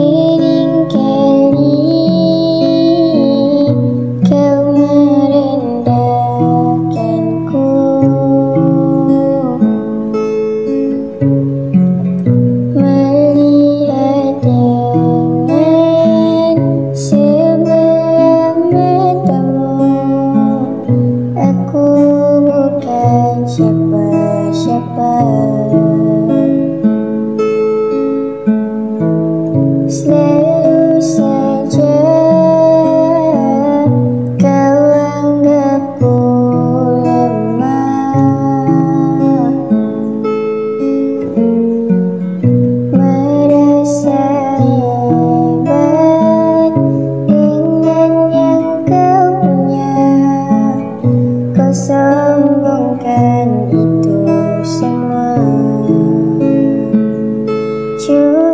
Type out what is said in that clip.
me Selalu saja kau anggapku lemah. Merasa hebat dengan yang kau punya Kau sombongkan itu semua. Cuma